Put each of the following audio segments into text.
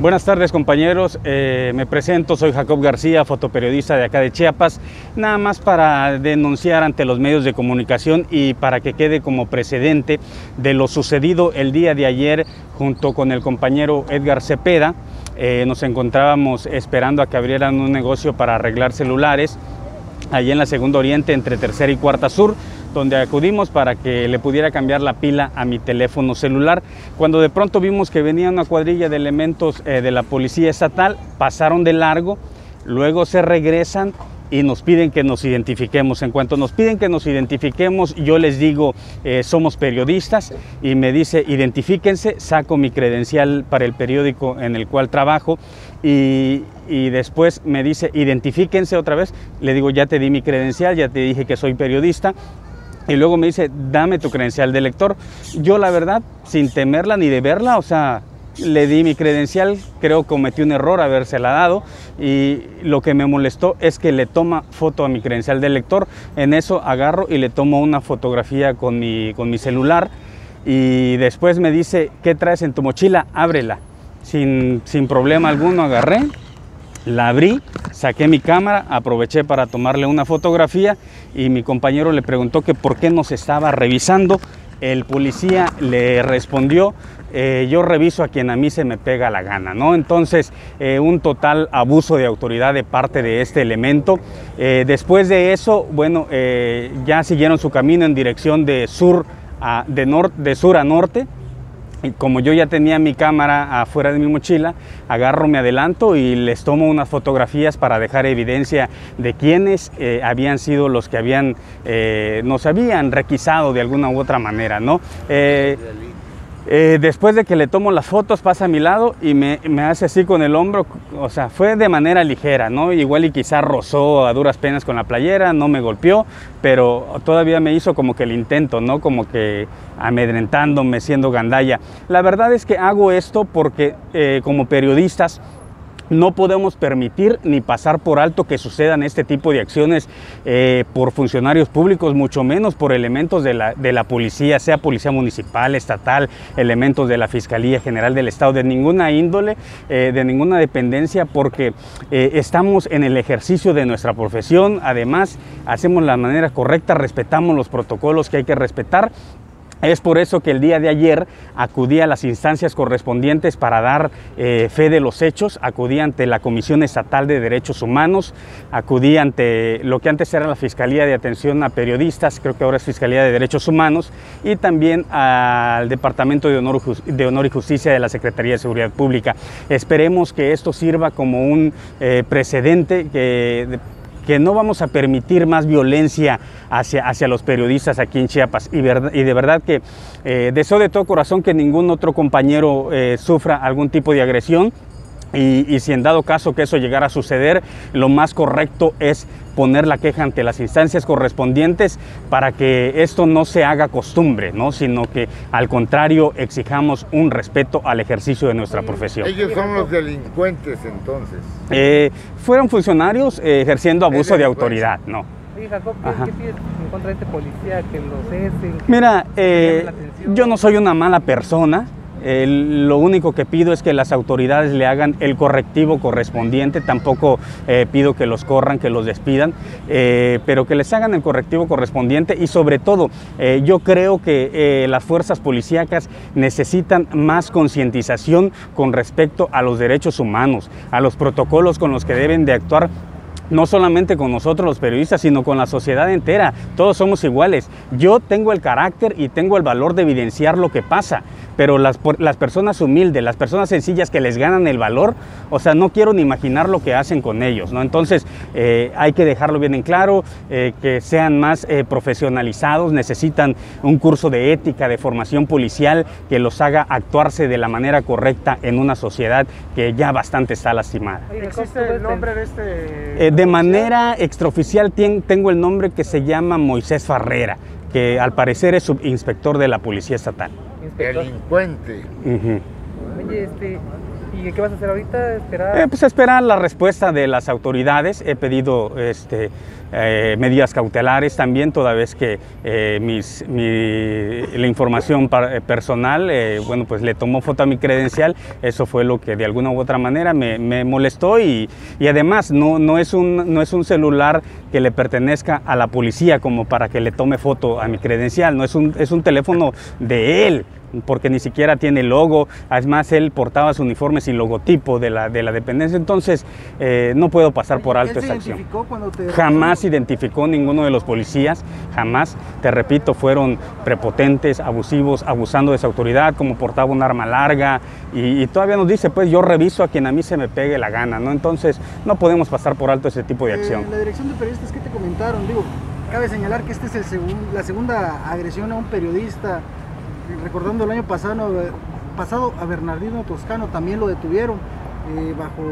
Buenas tardes compañeros, eh, me presento, soy Jacob García, fotoperiodista de acá de Chiapas, nada más para denunciar ante los medios de comunicación y para que quede como precedente de lo sucedido el día de ayer junto con el compañero Edgar Cepeda. Eh, nos encontrábamos esperando a que abrieran un negocio para arreglar celulares allí en la Segunda Oriente entre Tercera y Cuarta Sur donde acudimos para que le pudiera cambiar la pila a mi teléfono celular. Cuando de pronto vimos que venía una cuadrilla de elementos eh, de la policía estatal, pasaron de largo, luego se regresan y nos piden que nos identifiquemos. En cuanto nos piden que nos identifiquemos, yo les digo, eh, somos periodistas y me dice, identifíquense, saco mi credencial para el periódico en el cual trabajo y, y, después me dice, identifíquense otra vez. Le digo, ya te di mi credencial, ya te dije que soy periodista y luego me dice, dame tu credencial de lector. Yo la verdad, sin temerla ni de verla, o sea, le di mi credencial, creo que cometí un error habérsela dado y lo que me molestó es que le toma foto a mi credencial de lector, en eso agarro y le tomo una fotografía con mi, con mi celular y después me dice, ¿qué traes en tu mochila? Ábrela. Sin, sin problema alguno agarré, la abrí, saqué mi cámara, aproveché para tomarle una fotografía y mi compañero le preguntó que por qué nos estaba revisando. El policía le respondió, eh, yo reviso a quien a mí se me pega la gana, ¿no? Entonces, eh, un total abuso de autoridad de parte de este elemento. Eh, después de eso, bueno, ya siguieron su camino en dirección de sur a, de, de sur a norte. Y como yo ya tenía mi cámara afuera de mi mochila, agarro, me adelanto y les tomo unas fotografías para dejar evidencia de quiénes eh, habían sido los que habían, eh, nos habían requisado de alguna u otra manera, ¿no? Eh, eh, después de que le tomo las fotos, pasa a mi lado y me, me, hace así con el hombro, o sea, fue de manera ligera, ¿no? Igual y quizá rozó a duras penas con la playera, no me golpeó, pero todavía me hizo como que el intento, ¿no? Como que amedrentándome, siendo gandalla. La verdad es que hago esto porque eh, como periodistas, no podemos permitir ni pasar por alto que sucedan este tipo de acciones eh, por funcionarios públicos, mucho menos por elementos de la, de la, policía, sea policía municipal, estatal, elementos de la Fiscalía General del Estado, de ninguna índole, eh, de ninguna dependencia, porque eh, estamos en el ejercicio de nuestra profesión, además hacemos la manera correcta, respetamos los protocolos que hay que respetar es por eso que el día de ayer acudí a las instancias correspondientes para dar eh, fe de los hechos, acudí ante la Comisión Estatal de Derechos Humanos, acudí ante lo que antes era la Fiscalía de Atención a Periodistas, creo que ahora es Fiscalía de Derechos Humanos, y también al Departamento de Honor, y Justicia de la Secretaría de Seguridad Pública. Esperemos que esto sirva como un eh, precedente que que no vamos a permitir más violencia hacia, hacia los periodistas aquí en Chiapas. Y, de verdad que eh, deseo de todo corazón que ningún otro compañero eh, sufra algún tipo de agresión. Y, y, si en dado caso que eso llegara a suceder, lo más correcto es poner la queja ante las instancias correspondientes para que esto no se haga costumbre, ¿no? sino que al contrario exijamos un respeto al ejercicio de nuestra profesión. Ellos son los delincuentes entonces. Eh, fueron funcionarios eh, ejerciendo abuso de autoridad, ¿no? Sí, Jacob, ¿qué, ¿qué, pides en contra de este policía que los cesen? Mira, eh, yo no soy una mala persona, eh, lo único que pido es que las autoridades le hagan el correctivo correspondiente, tampoco eh, pido que los corran, que los despidan, eh, pero que les hagan el correctivo correspondiente y sobre todo yo creo que las fuerzas policíacas necesitan más concientización con respecto a los derechos humanos, a los protocolos con los que deben de actuar no solamente con nosotros los periodistas, sino con la sociedad entera. Todos somos iguales. Yo tengo el carácter y tengo el valor de evidenciar lo que pasa, pero las, las personas humildes, las personas sencillas que les ganan el valor, o sea, no quiero ni imaginar lo que hacen con ellos, ¿no? Entonces, eh, hay que dejarlo bien en claro, eh, que sean más eh, profesionalizados, necesitan un curso de ética, de formación policial, que los haga actuarse de la manera correcta en una sociedad que ya bastante está lastimada. ¿Existe el nombre de este...? de manera extraoficial tengo el nombre que se llama Moisés Farrera, que al parecer es subinspector de la Policía Estatal. ¿Inspector? Delincuente. Uh -huh. Oye, este, ¿Y qué vas a hacer ahorita? ¿Esperar? Eh, pues esperar la respuesta de las autoridades. He pedido este, eh, medidas cautelares también, toda vez que eh, mis, mi- la información eh, personal, eh, bueno, pues le tomó foto a mi credencial. Eso fue lo que de alguna u otra manera me, me molestó y, y además no, no, es un, no es un celular que le pertenezca a la policía como para que le tome foto a mi credencial. No es un, es un teléfono de él porque ni siquiera tiene logo, además él portaba su uniforme sin logotipo de la, de la dependencia, entonces eh, no puedo pasar por ¿Él alto esa acción. te Jamás identificó ninguno de los policías, jamás, te repito, fueron prepotentes, abusivos, abusando de su autoridad, como portaba un arma larga y, y todavía nos dice, pues yo reviso a quien a mí se me pegue la gana, ¿no? Entonces no podemos pasar por alto ese tipo de acción. Eh, la dirección de periodistas, ¿qué te comentaron? Digo, cabe señalar que esta es el segun- la segunda agresión a un periodista. Recordando el año pasado, eh, pasado a Bernardino Toscano también lo detuvieron eh, bajo.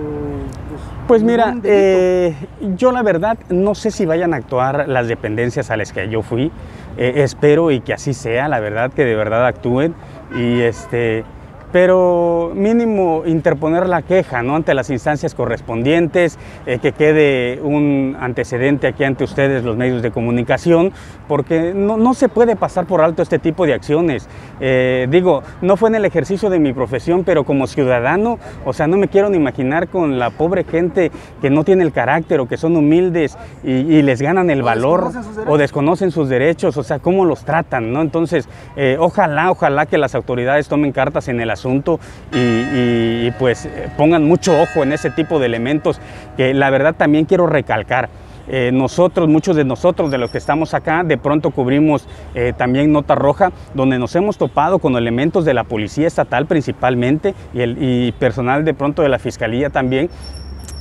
Pues, Pues mira, eh, yo la verdad no sé si vayan a actuar las dependencias a las que yo fui. Eh, espero y que así sea, la verdad que de verdad actúen y este, pero mínimo interponer la queja, ¿no? Ante las instancias correspondientes, eh, que quede un antecedente aquí ante ustedes los medios de comunicación, porque no, no se puede pasar por alto este tipo de acciones. Eh, digo, no fue en el ejercicio de mi profesión, pero como ciudadano, o sea, no me quiero ni imaginar con la pobre gente que no tiene el carácter o que son humildes y, y les ganan el O valor desconocen o desconocen sus derechos, o sea, cómo los tratan, ¿no? Entonces, eh, ojalá, ojalá que las autoridades tomen cartas en el asunto y, y- y, pues eh, pongan mucho ojo en ese tipo de elementos que la verdad también quiero recalcar. Eh, nosotros, muchos de nosotros, de los que estamos acá, de pronto cubrimos eh, también Nota Roja, donde nos hemos topado con elementos de la Policía Estatal principalmente y, el, y personal de pronto de la Fiscalía también,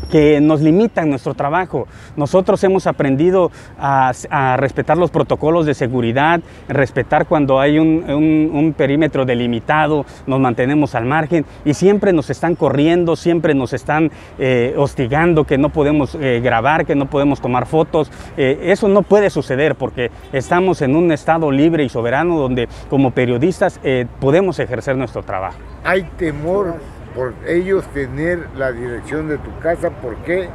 que nos limitan nuestro trabajo. Nosotros hemos aprendido a, respetar los protocolos de seguridad, respetar cuando hay un, perímetro delimitado, nos mantenemos al margen y siempre nos están corriendo, siempre nos están eh, hostigando que no podemos eh, grabar, que no podemos tomar fotos. Eh, eso no puede suceder porque estamos en un estado libre y soberano donde como periodistas podemos ejercer nuestro trabajo. Hay temor por ellos tener la dirección de tu casa porque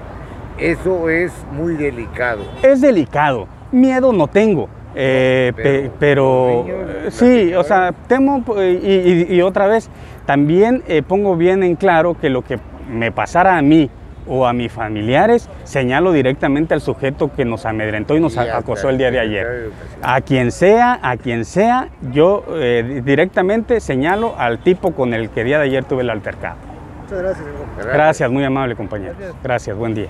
eso es muy delicado. Es delicado, miedo no tengo. eh, pe- Pero- niños, sí, o sea, temo eh, y, y- y otra vez, también eh, pongo bien en claro que lo que me pasara a mí o a mis familiares, señalo directamente al sujeto que nos amedrentó y nos acosó el día de ayer. A quien sea, a quien sea, yo eh, directamente señalo al tipo con el que el día de ayer tuve el altercado. Muchas gracias. Gracias. Muy amable compañero. Gracias, buen día.